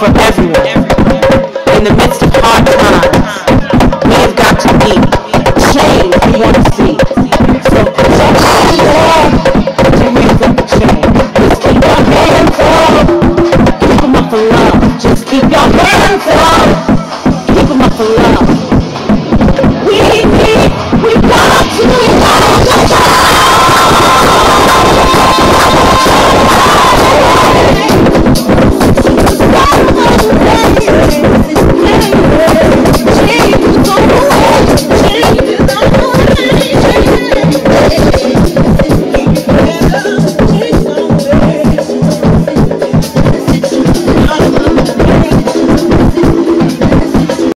for everyone. In the midst of hard times, we have got to be the change we want to see. So put your hands up to reset the change. Just keep your hands up. Keep them up for love. Just keep your hands up. Keep them up for love.